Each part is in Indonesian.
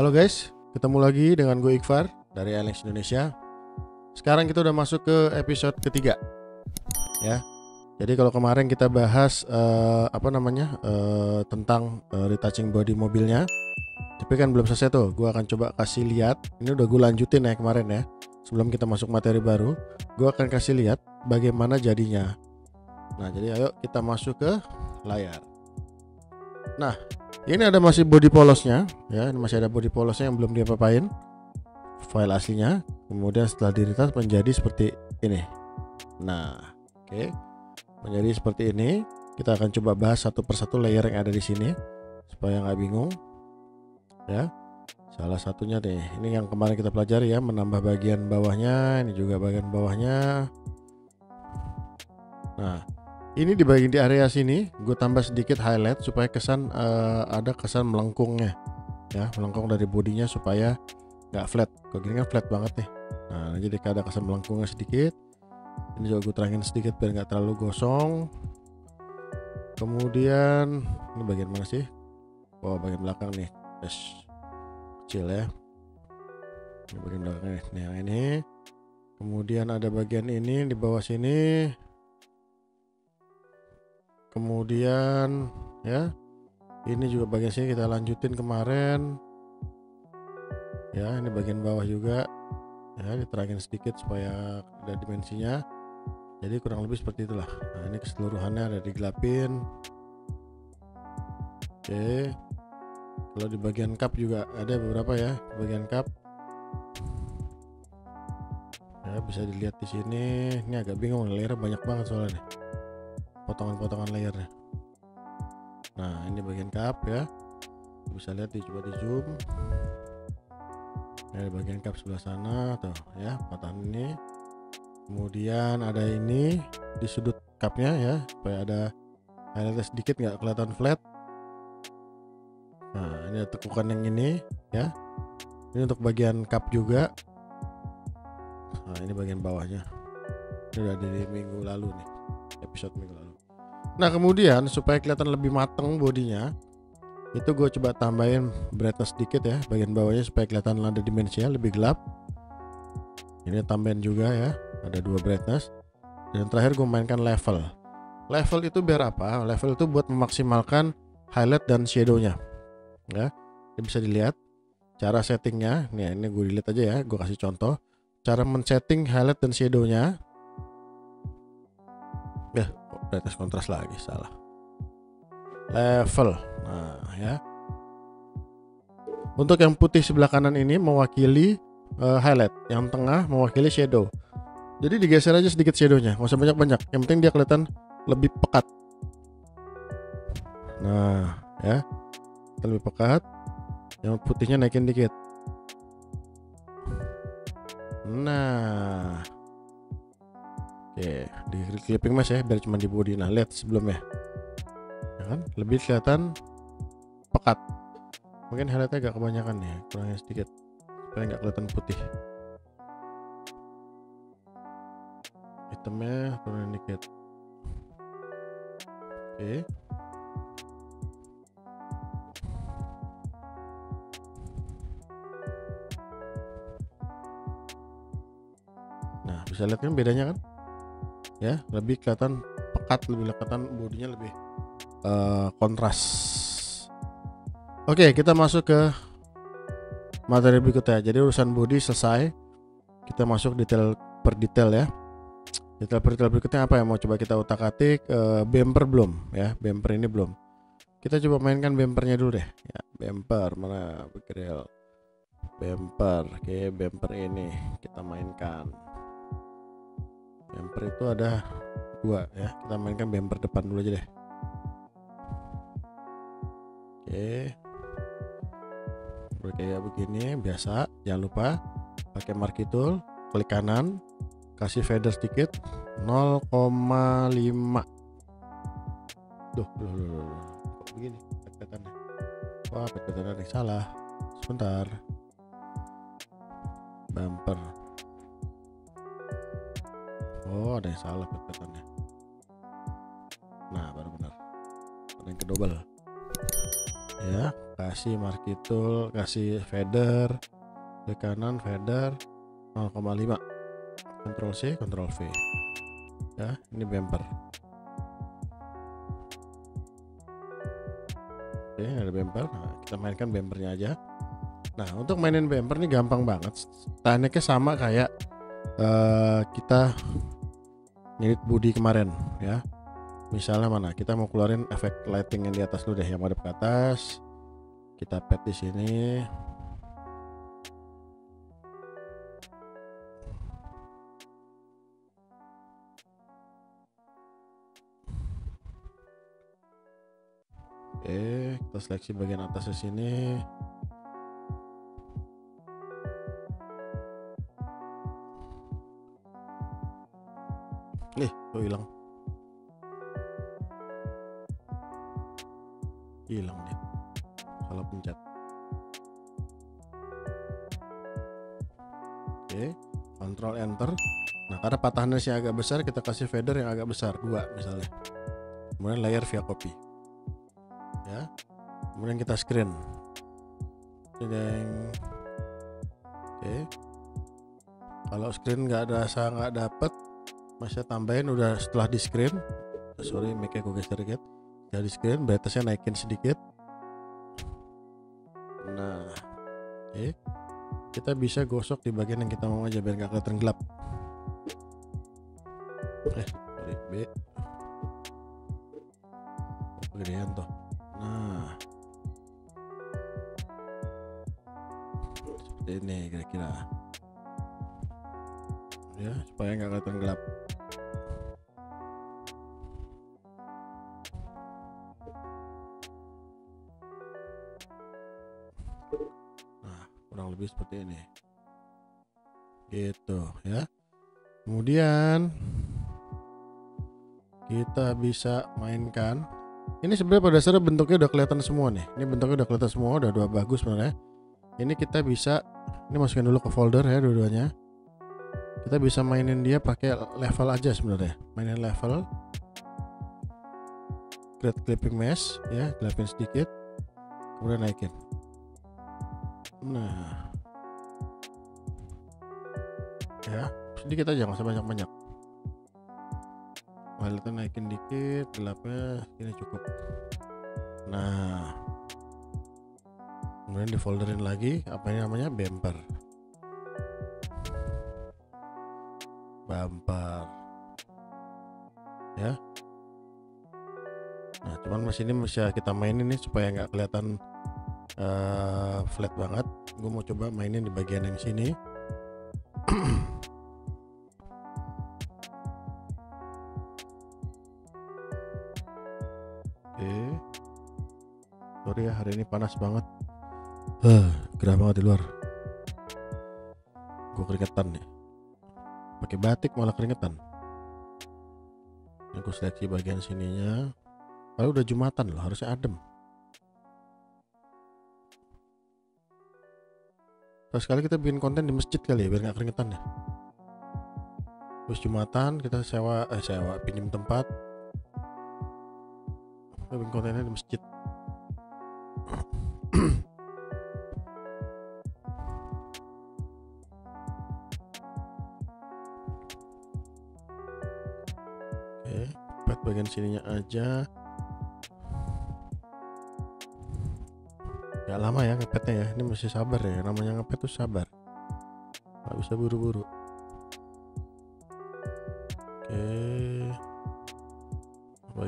Halo guys, ketemu lagi dengan gue Iqfar dari Alex Indonesia. Sekarang kita udah masuk ke episode ketiga, ya. Jadi kalau kemarin kita bahas eh, apa namanya eh, tentang eh, retouching body mobilnya, tapi kan belum selesai tuh. Gue akan coba kasih lihat. Ini udah gue lanjutin ya kemarin ya. Sebelum kita masuk materi baru, gue akan kasih lihat bagaimana jadinya. Nah, jadi ayo kita masuk ke layar. Nah, ini ada masih body polosnya, ya, ini masih ada body polosnya yang belum diapa-apain. File aslinya, kemudian setelah diretas menjadi seperti ini. Nah, oke, menjadi seperti ini. Kita akan coba bahas satu persatu layer yang ada di sini supaya nggak bingung. Ya, salah satunya deh, ini yang kemarin kita pelajari ya, menambah bagian bawahnya, ini juga bagian bawahnya. Nah, ini di bagian di area sini gue tambah sedikit highlight supaya kesan eh, ada kesan melengkungnya ya melengkung dari bodinya supaya nggak flat. Kok gini kan flat banget nih. Nah jadi ada kesan melengkungnya sedikit. Ini juga gue terangin sedikit biar nggak terlalu gosong. Kemudian ini bagian mana sih? Oh bagian belakang nih. Yes. kecil ya. Ini bagian belakangnya yang ini. Kemudian ada bagian ini di bawah sini kemudian ya ini juga bagian sini kita lanjutin kemarin. Ya ini bagian bawah juga. Ya diterangin sedikit supaya ada dimensinya. Jadi kurang lebih seperti itulah. Nah ini keseluruhannya ada digelapin. Oke. Kalau di bagian cup juga ada beberapa ya bagian cup. Ya bisa dilihat di sini. Ini agak bingung layernya banyak banget soalnya nih potongan-potongan layernya nah ini bagian cup ya. Bisa lihat di coba di zoom. Dari bagian cup sebelah sana tuh ya patahan ini. Kemudian ada ini di sudut cupnya ya supaya ada highlight sedikit nggak kelihatan flat. Nah ini ada tekukan yang ini ya. Ini untuk bagian cup juga. Nah ini bagian bawahnya. Ini udah dari minggu lalu nih episode minggu lalu Nah kemudian supaya kelihatan lebih mateng bodinya itu gue coba tambahin brightness sedikit ya bagian bawahnya supaya kelihatan ada dimensinya lebih gelap. Ini tambahin juga ya ada dua brightness dan terakhir gue mainkan level. Level itu biar apa? Level itu buat memaksimalkan highlight dan shadownya. Ya, ini bisa dilihat cara settingnya. Nih ini gue dilihat aja ya, gue kasih contoh cara men-setting highlight dan shadownya. Ya, brightness kontras lagi salah. Level nah ya. Untuk yang putih sebelah kanan ini mewakili uh, highlight yang tengah mewakili shadow. Jadi digeser aja sedikit shadownya nggak usah banyak-banyak yang penting dia kelihatan lebih pekat. Nah ya lebih pekat yang putihnya naikin dikit. Nah Oke, di clipping mas ya, biar cuma di body. Nah, lihat sebelumnya, ya kan, lebih kelihatan pekat. Mungkin highlightnya agak kebanyakan ya, kurangnya sedikit, supaya nggak kelihatan putih. Hitamnya turunin dikit. Oke. Nah, bisa lihat kan bedanya kan? Ya lebih kelihatan pekat lebih kelihatan bodinya lebih uh, kontras. Oke kita masuk ke materi berikutnya. Jadi urusan body selesai. Kita masuk detail per detail ya. Detail per detail berikutnya apa yang mau coba kita utak atik uh, bumper belum ya? Bumper ini belum. Kita coba mainkan bumpernya dulu deh. Ya bumper mana? Grill. Bumper oke bumper ini kita mainkan bumper itu ada dua ya. Kita mainkan bumper depan dulu aja deh. Oke. Kayak begini biasa. Jangan lupa pakai marquee tool klik kanan kasih fader sedikit 0,5 duh, duh, duh, duh. kok begini? Petetannya wah petetannya salah. Sebentar. Bumper oh ada yang salah pepetannya nah baru benar. Ada yang kedobel. Ya kasih tool kasih feather ke kanan feather 0,5 Ctrl C Ctrl V. Ya ini bumper oke ada bumper nah, kita mainkan bumpernya aja. Nah untuk mainin bumper ini gampang banget. Tekniknya sama kayak uh, kita ngedit body kemarin ya. Misalnya mana kita mau keluarin efek lighting yang di atas dulu deh yang ada ke atas. Kita pet di sini. Oke, kita seleksi bagian atasnya sini. Nih, kok hilang? Hilang dia. Salah pencet. Oke, Control Enter. Nah, karena patahannya sih agak besar, kita kasih fader yang agak besar, dua misalnya. Kemudian layer via copy ya kemudian kita screen Sedang. oke kalau screen nggak ada nggak masih tambahin udah setelah di screen. Sorry mic gue geser dikit. Jadi screen brightnessnya naikin sedikit. Nah oke. Kita bisa gosok di bagian yang kita mau aja biar nggak kelihatan gelap. Eh sorry B. Kegedean tuh Nah, seperti ini kira-kira. Ya, supaya nggak kelihatan gelap. Ini. Gitu ya. Kemudian kita bisa mainkan. Ini sebenarnya pada dasarnya bentuknya udah kelihatan semua nih. Ini bentuknya udah kelihatan semua udah dua bagus sebenarnya. Ini kita bisa ini masukin dulu ke folder ya dua-duanya. Kita bisa mainin dia pakai level aja sebenarnya. Mainin level. Create clipping mesh ya. Gelapin sedikit. Kemudian naikin. Nah ya sedikit aja nggak usah banyak-banyak. Highlightnya naikin dikit gelapnya ini cukup. Nah kemudian di folderin lagi apa ini namanya? Bumper bumper ya. Nah cuman mesin ini bisa kita mainin nih supaya nggak kelihatan uh, flat banget. Gue mau coba mainin di bagian yang sini hari ini panas banget uh, gerah banget di luar gue keringetan nih pakai batik malah keringetan aku seleksi bagian sininya kalau udah jumatan loh harusnya adem Terus sekali kita bikin konten di masjid kali ya biar nggak keringetan ya. Terus jumatan kita sewa eh sewa pinjam tempat. Kita bikin kontennya di masjid. Bagian sininya aja. Gak lama ya ngepetnya ya ini masih sabar ya namanya ngepet tuh sabar. Nggak bisa buru-buru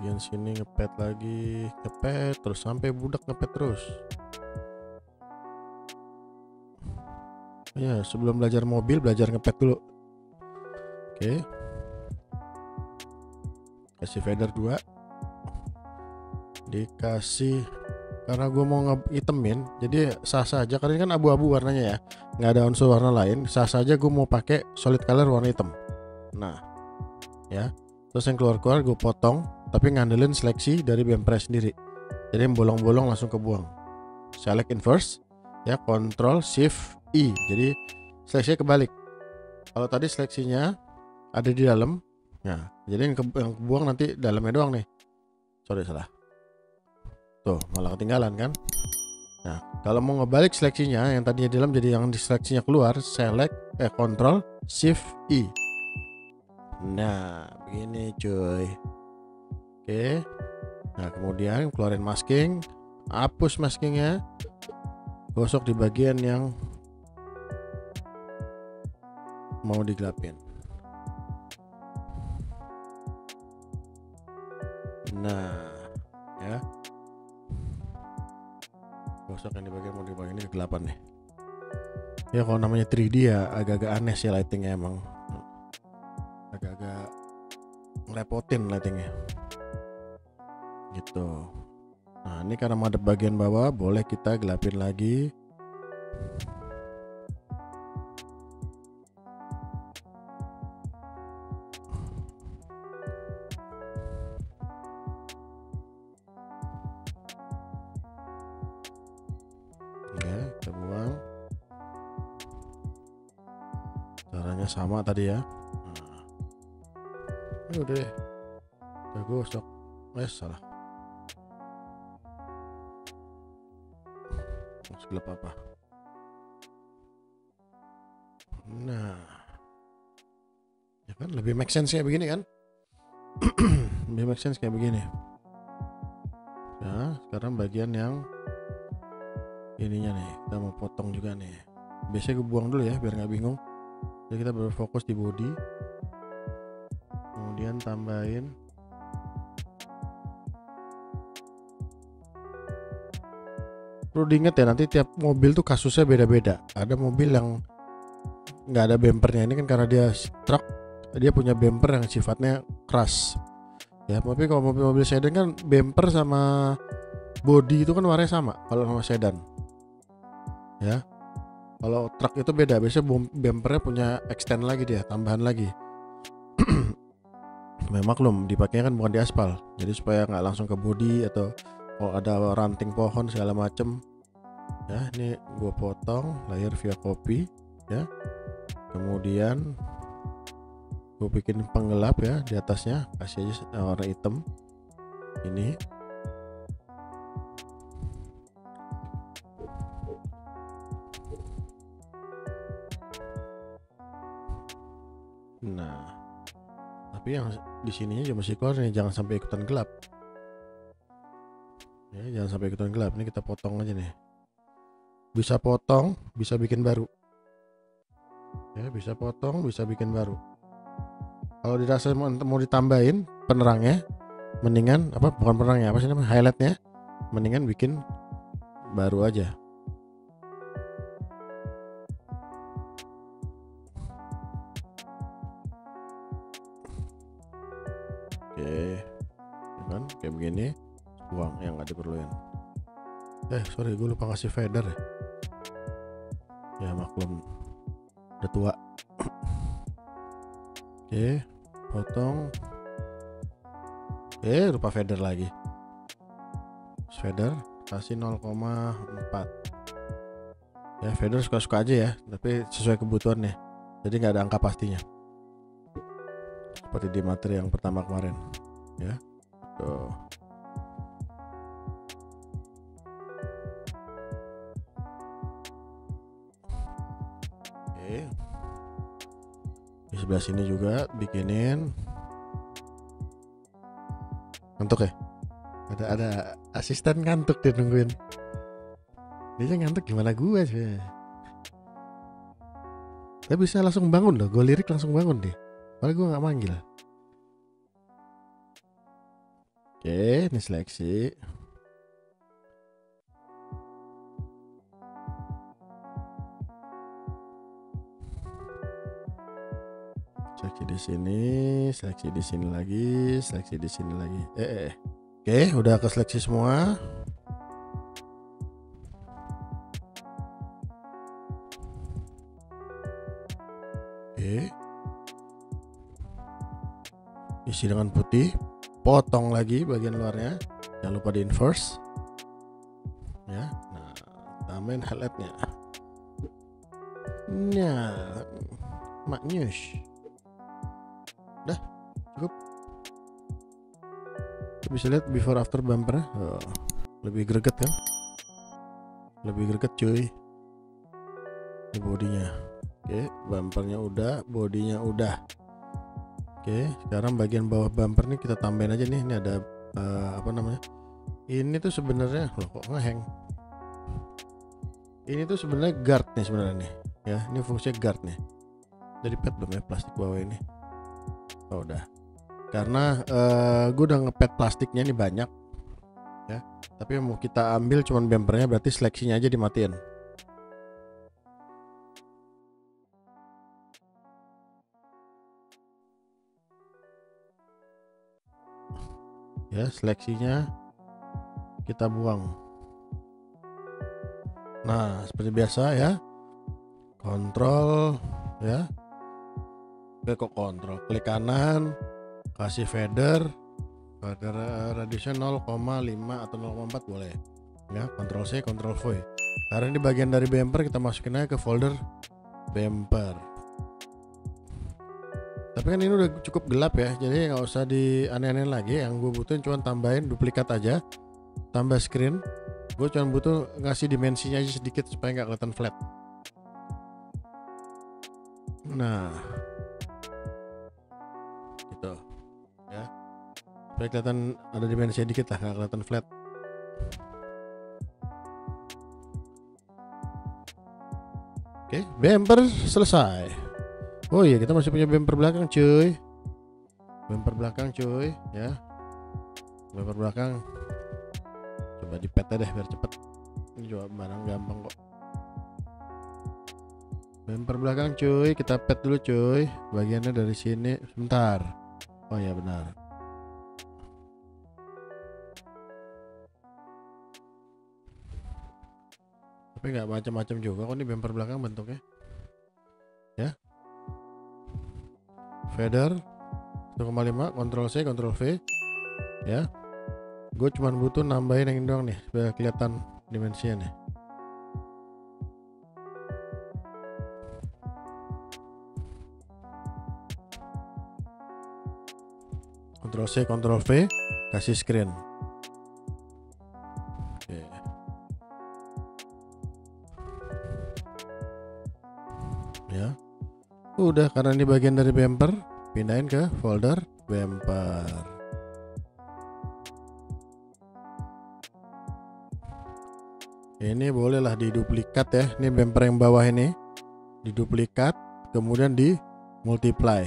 bagian sini ngepet lagi ngepet terus sampai budak ngepet terus. Ya sebelum belajar mobil belajar ngepet dulu. Oke. Kasih feather 2 dikasih karena gue mau ngitemin jadi sah saja karena ini kan abu-abu warnanya ya. Nggak ada unsur warna lain. Sah saja gue mau pakai solid color warna hitam. Nah ya. Terus yang keluar-keluar gue potong tapi ngandelin seleksi dari bempress sendiri jadi yang bolong-bolong langsung kebuang select inverse ya control shift i jadi seleksinya kebalik kalau tadi seleksinya ada di dalam Nah, jadi yang, ke, yang kebuang nanti dalamnya doang nih. Sorry salah. Tuh, malah ketinggalan kan? Nah, kalau mau ngebalik seleksinya yang tadinya di dalam jadi yang di seleksinya keluar, select eh control shift I. Nah, begini cuy. Oke. Nah, kemudian keluarin masking, hapus maskingnya, gosok di bagian yang mau digelapin. Nah, ya. Gosok yang di bagian mau di bagian ini kegelapan nih. Ya kalau namanya 3D ya agak-agak aneh sih lightingnya emang. Agak-agak ngerepotin lightingnya. Gitu. Nah ini karena madep bagian bawah boleh kita gelapin lagi. Oke, kita buang. Caranya sama tadi ya. Nah. Udah deh. Udah gosok. Eh salah. Gelap apa? Nah. Ya kan lebih make sense kayak begini kan? lebih make sense kayak begini. Ya, sekarang bagian yang ininya nih kita mau potong juga nih biasanya gue buang dulu ya biar nggak bingung jadi kita berfokus di body kemudian tambahin perlu diingat ya nanti tiap mobil tuh kasusnya beda-beda. Ada mobil yang nggak ada bumpernya ini kan karena dia truk dia punya bumper yang sifatnya keras. Ya tapi kalau mobil-mobil sedan kan bumper sama body itu kan warnanya sama kalau sama sedan. Ya kalau truk itu beda. Biasanya bumpernya punya extend lagi dia tambahan lagi. Memang belum dipakainya kan bukan di aspal. Jadi supaya nggak langsung ke body atau kalau ada ranting pohon segala macem. Ya ini gue potong layer via copy ya. Kemudian gue bikin penggelap ya di atasnya. Kasih aja warna hitam. Ini. Nah, tapi yang di sininya masih keluar nih, jangan sampai ikutan gelap. Jangan sampai ikutan gelap. Ini kita potong aja nih. Bisa potong, bisa bikin baru. Ya, bisa potong, bisa bikin baru. Kalau dirasa mau, ditambahin penerangnya, mendingan apa? Bukan penerangnya, apa sih namanya? Highlightnya, mendingan bikin baru aja. Oke, ya kan kayak begini, buang yang nggak diperluin. Eh sorry, gue lupa kasih fader ya. Ya maklum, udah tua. Oke, potong. Eh, lupa fader lagi. Fader kasih 0,4. Ya, fader suka-suka aja ya, tapi sesuai kebutuhannya. Jadi nggak ada angka pastinya seperti di materi yang pertama kemarin ya tuh sebelah sini juga bikinin. Ngantuk ya? Ada ada asisten ngantuk dia nungguin. Dia ngantuk gimana gue sih tapi bisa langsung bangun loh gue lirik langsung bangun deh. Padahal gue gak manggil. Oke ini seleksi Seleksi di sini, seleksi di sini lagi, seleksi di sini lagi. Eh, eh, eh. Oke, udah ke seleksi semua. Oke isi dengan putih potong lagi bagian luarnya jangan lupa di inverse ya nah tambahin highlightnya nah maknyus udah cukup. Bisa lihat before after bumper oh, lebih greget kan? Lebih greget cuy. Ini bodinya. Oke bumpernya udah bodinya udah. Oke sekarang bagian bawah bumper nih kita tambahin aja nih. Ini ada uh, apa namanya? Ini tuh sebenarnya loh kok ngeheng? Ini tuh sebenarnya guard nih sebenarnya nih. Ya ini fungsinya guard nih. Jadi pet belum ya plastik bawah ini oh udah. Karena uh, gue udah ngepet plastiknya ini banyak ya. Tapi mau kita ambil cuman bumpernya berarti seleksinya aja dimatiin. Ya seleksinya kita buang. Nah seperti biasa ya kontrol ya kok kontrol? Klik kanan kasih fader. Fader radiusnya 0,5 atau 0,4 boleh. Ya kontrol C kontrol V. Karena ini bagian dari bumper kita masukin aja ke folder bumper. Tapi kan ini udah cukup gelap ya jadi nggak usah di aneh-aneh lagi. Yang gue butuhin cuma tambahin duplikat aja tambah screen. Gue cuma butuh ngasih dimensinya aja sedikit supaya nggak kelihatan flat. Nah supaya kelihatan ada dimensinya dikit lah nggak kelihatan flat. Oke, bumper selesai. Oh iya kita masih punya bumper belakang cuy. Bumper belakang cuy ya. Bumper belakang. Coba di pet deh biar cepet. Ini coba barang gampang kok. Bumper belakang cuy. Kita pet dulu cuy. Bagiannya dari sini. Sebentar. Oh iya benar Tapi nggak macam-macam juga kok ini bumper belakang bentuknya. Ya. Fader 1,5 Ctrl C Ctrl V. Ya. Gue cuma butuh nambahin yang ini doang nih supaya kelihatan dimensinya nih. Ctrl C Ctrl V kasih screen Udah karena ini bagian dari bumper, pindahin ke folder bumper. Ini bolehlah diduplikat ya. Ini bumper yang bawah ini diduplikat, kemudian di multiply.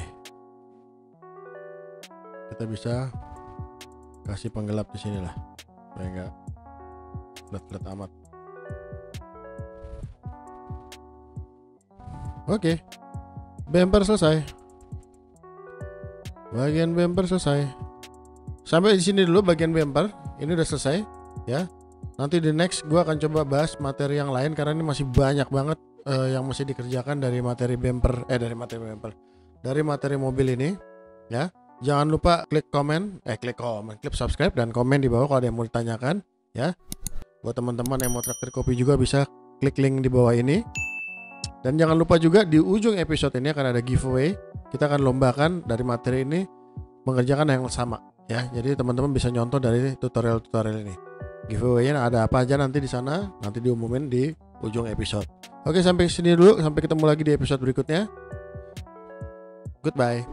Kita bisa kasih penggelap di sini lah, supaya enggak flat-flat amat. Oke. Okay. Bumper selesai. Bagian bumper selesai. Sampai di sini dulu bagian bumper. Ini udah selesai, ya. Nanti di next gue akan coba bahas materi yang lain karena ini masih banyak banget uh, yang mesti dikerjakan dari materi bumper eh dari materi bumper. Dari materi mobil ini, ya. Jangan lupa klik komen, eh klik komen, klik subscribe dan komen di bawah kalau ada yang mau ditanyakan, ya. Buat teman-teman yang mau traktir kopi juga bisa klik link di bawah ini dan jangan lupa juga di ujung episode ini akan ada giveaway. Kita akan lombakan dari materi ini mengerjakan yang sama ya. Jadi teman-teman bisa nyontoh dari tutorial-tutorial ini. Giveaway-nya ada apa aja nanti di sana, nanti diumumin di ujung episode. Oke, sampai sini dulu, sampai ketemu lagi di episode berikutnya. Goodbye.